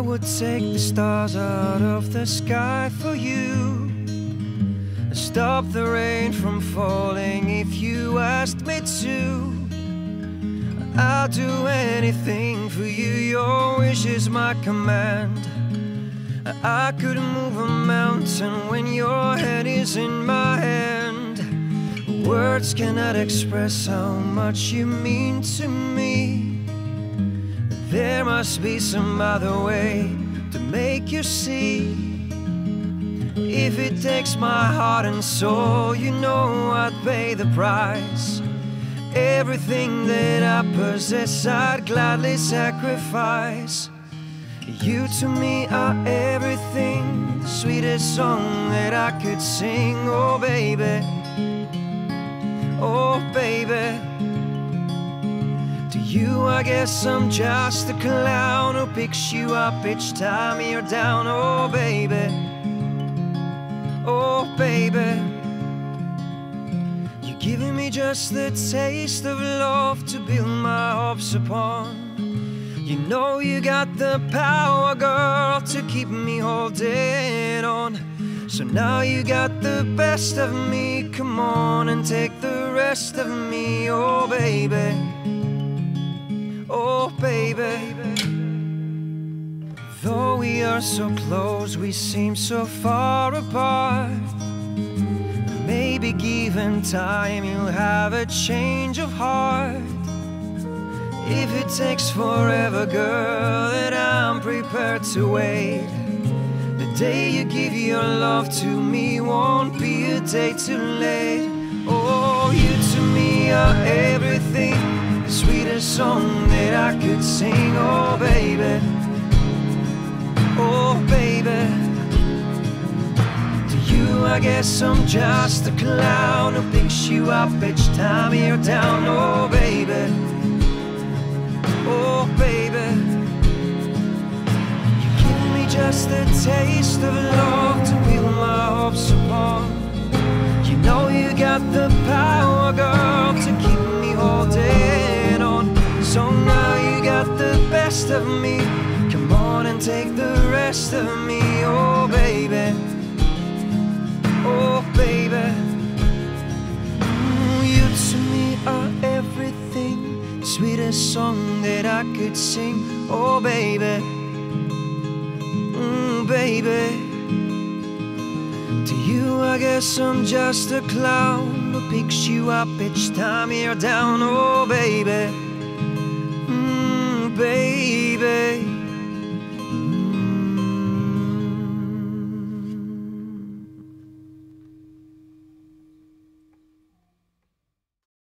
I would take the stars out of the sky for you. Stop the rain from falling if you asked me to. I'll do anything for you, your wish is my command. I could move a mountain when your head is in my hand. Words cannot express how much you mean to me. There must be some other way to make you see. If it takes my heart and soul, you know I'd pay the price. Everything that I possess, I'd gladly sacrifice. You to me are everything, the sweetest song that I could sing. Oh, baby, oh, baby. You, I guess I'm just a clown who picks you up each time you're down. Oh, baby, oh, baby. You're giving me just the taste of love to build my hopes upon. You know you got the power, girl, to keep me holding on. So now you got the best of me. Come on and take the rest of me, oh baby. Are so close, we seem so far apart. Maybe given time, you'll have a change of heart. If it takes forever, girl, then I'm prepared to wait. The day you give your love to me won't be a day too late. Oh, you to me are everything, the sweetest song that I could sing. Oh, baby, oh, baby. To you, I guess I'm just a clown who picks you up each time you're down. Oh, baby. Oh, baby, you give me just a taste of love to build my hopes upon. You know you got the power, girl, to keep me holding on. So now you got the best of me. And take the rest of me, oh, baby. Oh, baby. Mm, you to me are everything sweetest song that I could sing. Oh, baby, mm, baby. To you, I guess I'm just a clown who picks you up each time you're down. Oh, baby,